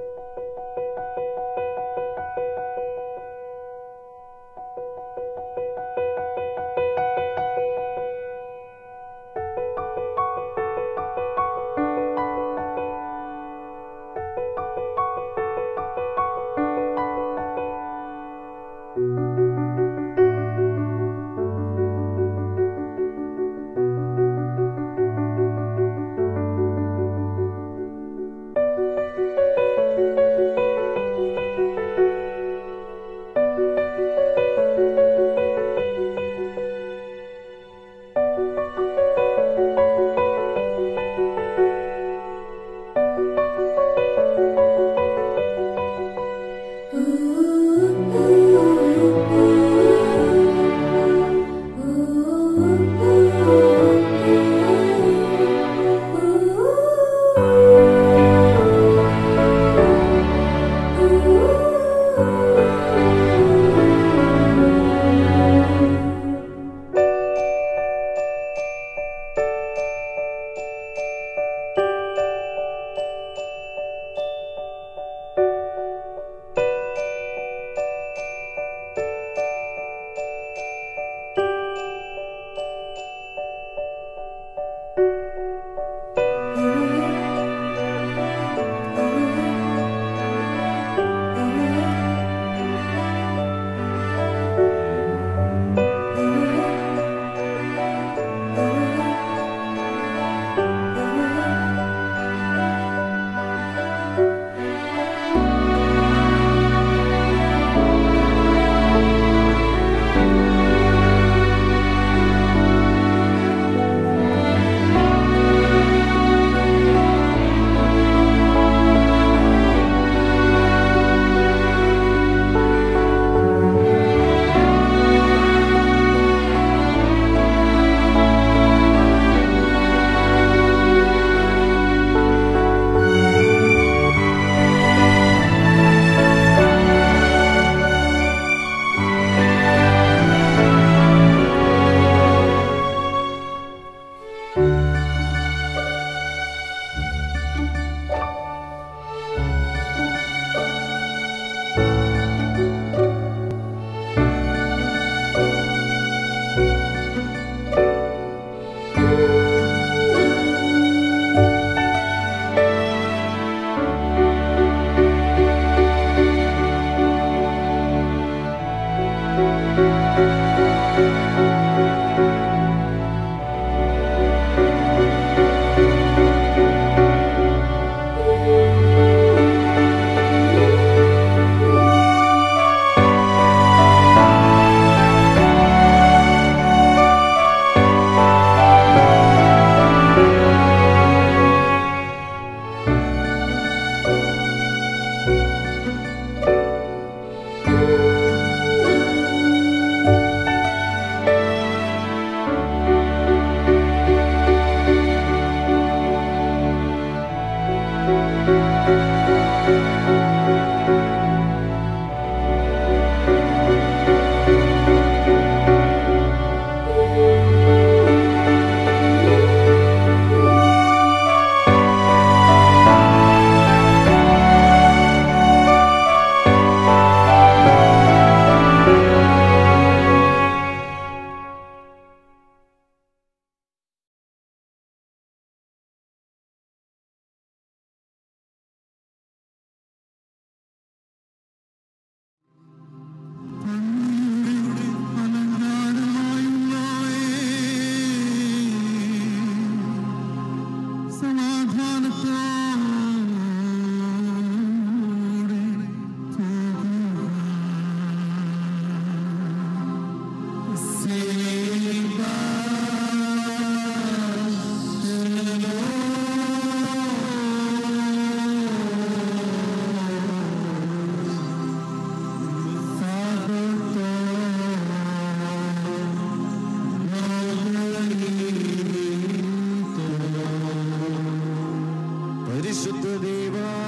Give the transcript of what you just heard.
you Música table.